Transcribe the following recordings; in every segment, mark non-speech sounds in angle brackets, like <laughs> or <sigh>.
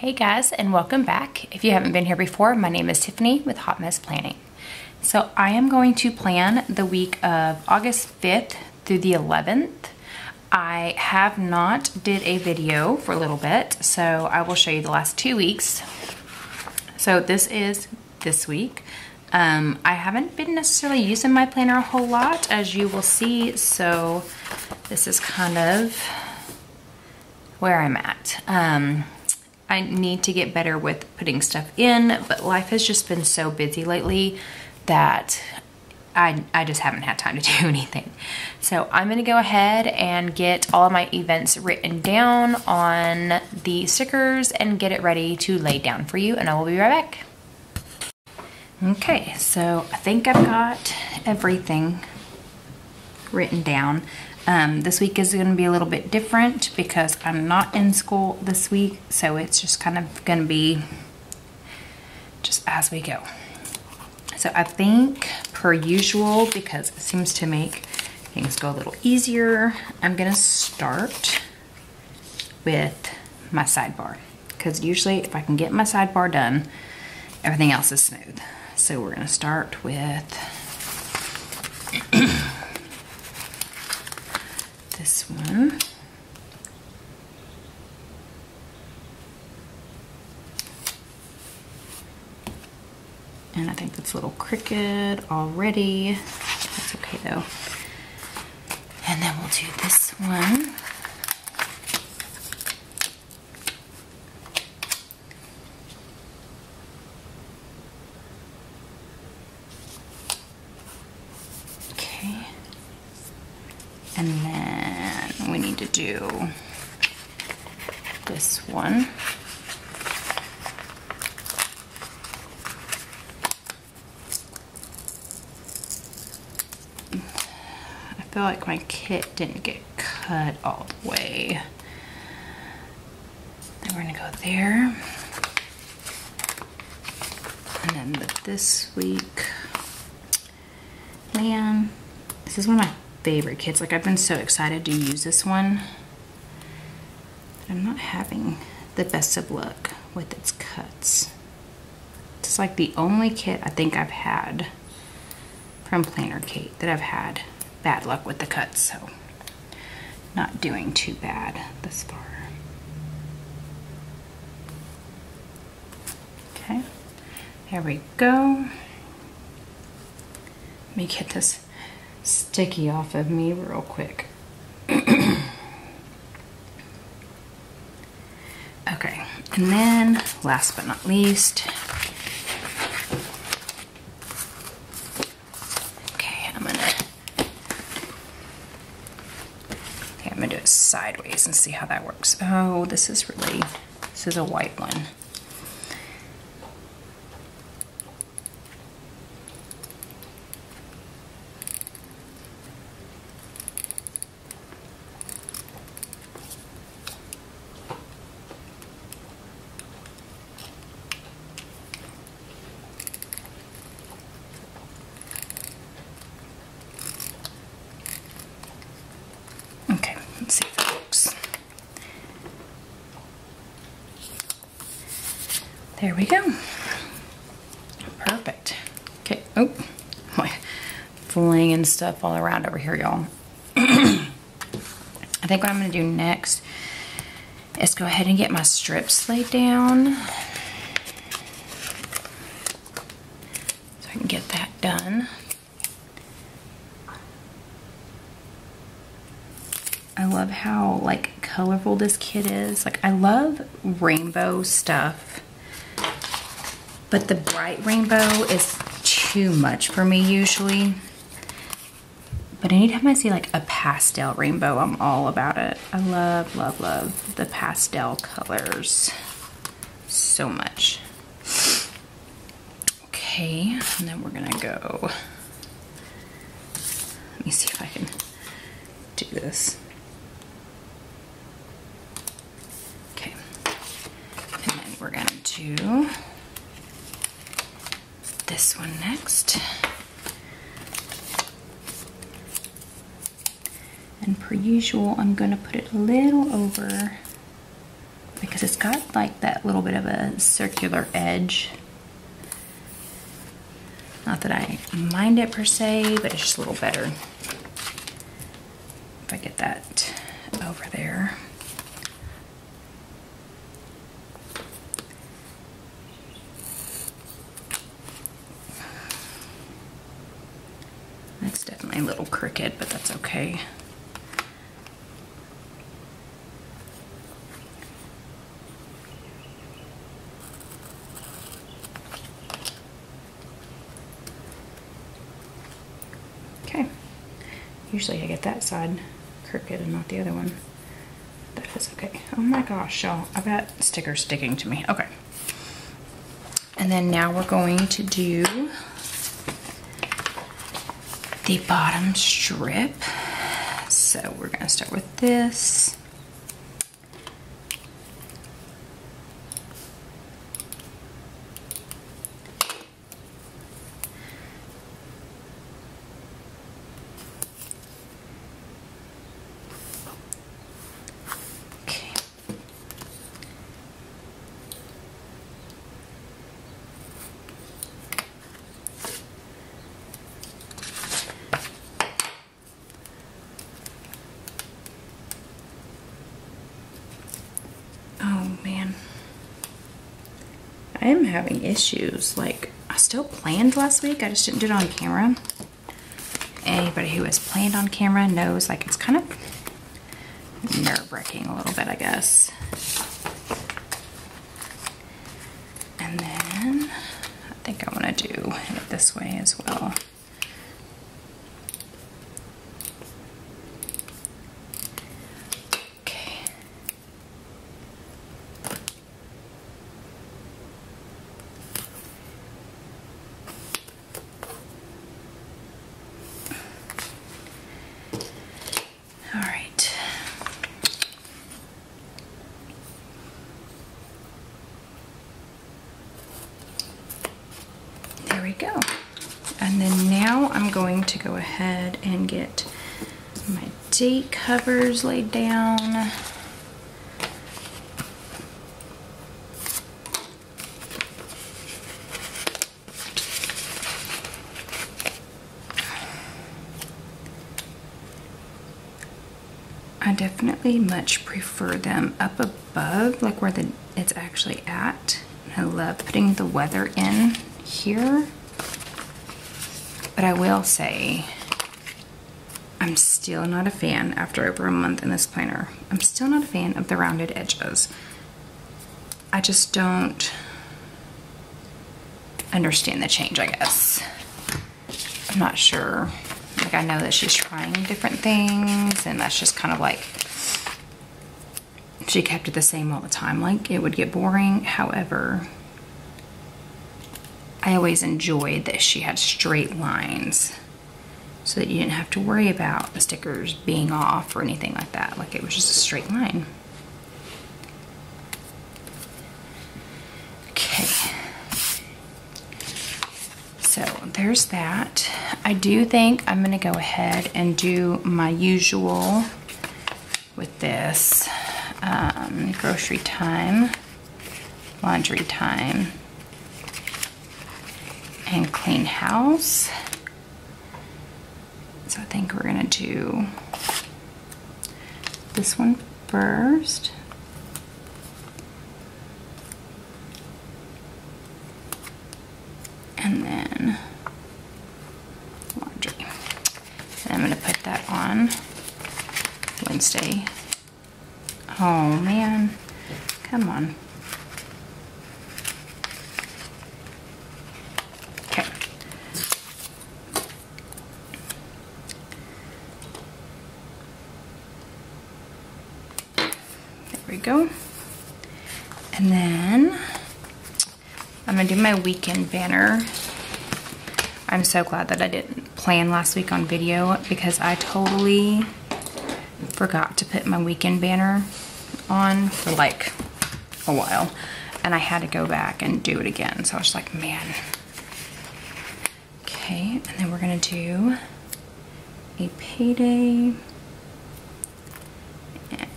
Hey guys, and welcome back. If you haven't been here before, my name is Tiffany with Hot Mess Planning. So I am going to plan the week of August 5th through the 11th. I have not did a video for a little bit, so I will show you the last two weeks. So this is this week. Um, I haven't been necessarily using my planner a whole lot, as you will see, so this is kind of where I'm at. Um, I need to get better with putting stuff in, but life has just been so busy lately that I, I just haven't had time to <laughs> do anything. So I'm gonna go ahead and get all of my events written down on the stickers and get it ready to lay down for you and I will be right back. Okay, so I think I've got everything written down. Um, this week is going to be a little bit different because I'm not in school this week, so it's just kind of going to be just as we go. So I think per usual, because it seems to make things go a little easier, I'm going to start with my sidebar. Because usually if I can get my sidebar done, everything else is smooth. So we're going to start with this one. And I think that's a little crooked already. That's okay though. And then we'll do this one. And then we need to do this one. I feel like my kit didn't get cut all the way. Then we're gonna go there. And then the this week, man, this is one of my favorite kits. Like I've been so excited to use this one. I'm not having the best of luck with its cuts. It's like the only kit I think I've had from Planner Kate that I've had bad luck with the cuts. So not doing too bad this far. Okay, there we go. Let me get this sticky off of me real quick. <clears throat> okay, and then last but not least, okay, I'm gonna, okay, I'm gonna do it sideways and see how that works. Oh, this is really, this is a white one. There we go. Perfect. Okay. Oh, my flinging stuff all around over here, y'all. <clears throat> I think what I'm to do next is go ahead and get my strips laid down. So I can get that done. I love how like colorful this kit is. Like I love rainbow stuff but the bright rainbow is too much for me usually. But anytime I see like a pastel rainbow, I'm all about it. I love, love, love the pastel colors so much. Okay, and then we're gonna go, let me see if I can do this. Okay, and then we're gonna do this one next. And per usual, I'm going to put it a little over because it's got like that little bit of a circular edge. Not that I mind it per se, but it's just a little better if I get that over there. That's definitely a little crooked, but that's okay. Okay. Usually I get that side crooked and not the other one. That is okay. Oh my gosh, y'all. I've got stickers sticking to me. Okay. And then now we're going to do the bottom strip. So we're to start with this. Okay. Oh man. I am having issues. Like, I still planned last week, I just didn't do it on camera. Anybody who has planned on camera knows, like, it's kind of nerve wracking a little bit, I guess. And then I think I want to do it this way as well. Okay. All right. There we go. And then now Going to go ahead and get my date covers laid down. I definitely much prefer them up above, like where the it's actually at. I love putting the weather in here. But I will say, I'm still not a fan after over a month in this planner. I'm still not a fan of the rounded edges. I just don't understand the change, I guess. I'm not sure. Like I know that she's trying different things and that's just kind of like she kept it the same all the time. Like it would get boring. However, I always enjoyed that she had straight lines so that you didn't have to worry about the stickers being off or anything like that. Like it was just a straight line. Okay. So there's that. I do think I'm gonna go ahead and do my usual with this um, grocery time, laundry time, and clean house. So I think we're gonna do this one first. And then laundry. And I'm gonna put that on Wednesday. Oh man, come on. Go. And then I'm gonna do my weekend banner. I'm so glad that I didn't plan last week on video because I totally forgot to put my weekend banner on for like a while and I had to go back and do it again. So I was like, man. Okay, and then we're gonna do a payday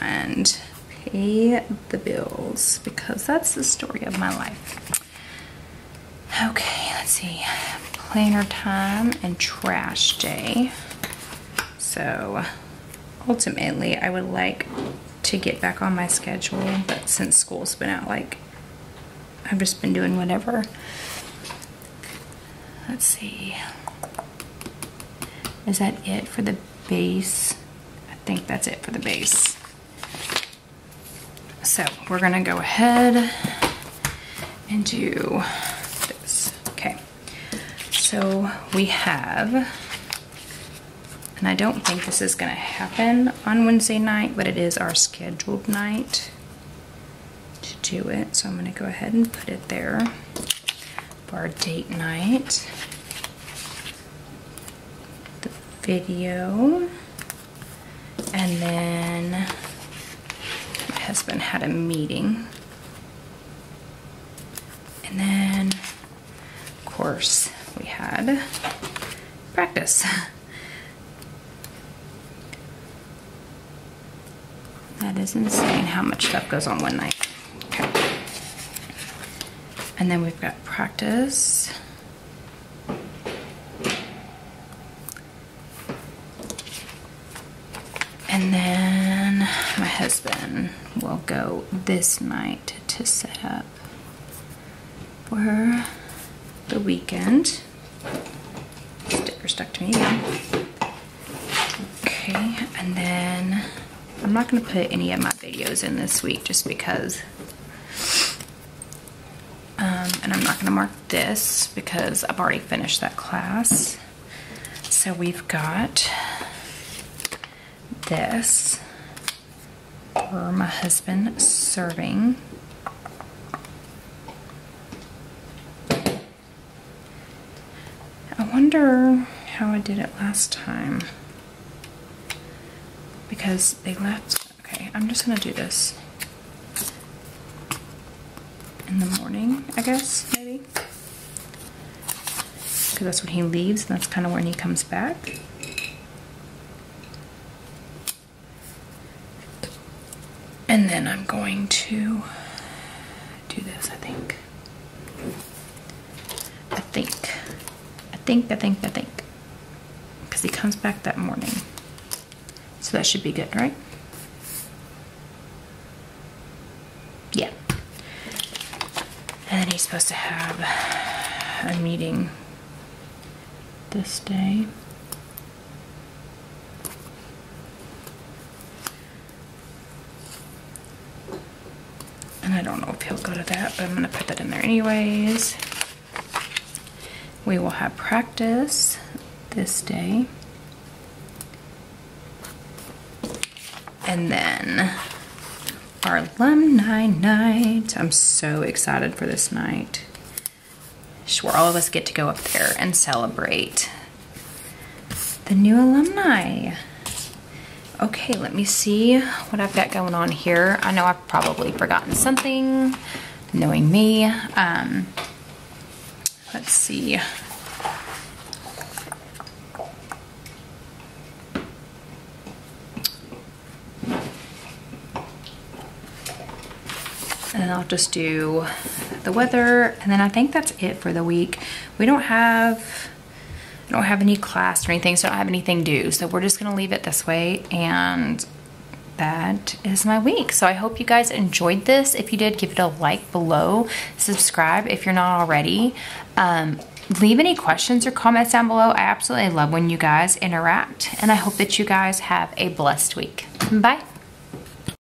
and pay the bills because that's the story of my life. Okay, let's see. Planner time and trash day. So ultimately, I would like to get back on my schedule, but since school's been out, like, I've just been doing whatever. Let's see. Is that it for the base? I think that's it for the base. So we're gonna go ahead and do this. Okay, so we have, and I don't think this is gonna happen on Wednesday night, but it is our scheduled night to do it. So I'm gonna go ahead and put it there for our date night. The video. And then husband had a meeting. And then, of course, we had practice. That is insane how much stuff goes on one night. Okay. And then we've got practice. And then my husband will go this night to set up for the weekend. Sticker stuck to me again. Okay, and then I'm not gonna put any of my videos in this week just because um, and I'm not gonna mark this because I've already finished that class. So we've got this for my husband serving. I wonder how I did it last time because they left. Okay, I'm just gonna do this in the morning, I guess, maybe. Because that's when he leaves, and that's kind of when he comes back. And then I'm going to do this, I think. I think. I think, I think, I think. Because he comes back that morning. So that should be good, right? Yeah. And then he's supposed to have a meeting this day. Don't know if he'll go to that, but I'm gonna put that in there anyways. We will have practice this day. And then our alumni night. I'm so excited for this night. Where all of us get to go up there and celebrate the new alumni. Okay, let me see what I've got going on here. I know I've probably forgotten something, knowing me. Um, let's see. and I'll just do the weather and then I think that's it for the week. We don't have I don't have any class or anything, so I don't have anything due. So we're just gonna leave it this way and that is my week. So I hope you guys enjoyed this. If you did, give it a like below. Subscribe if you're not already. Um, leave any questions or comments down below. I absolutely love when you guys interact and I hope that you guys have a blessed week. Bye.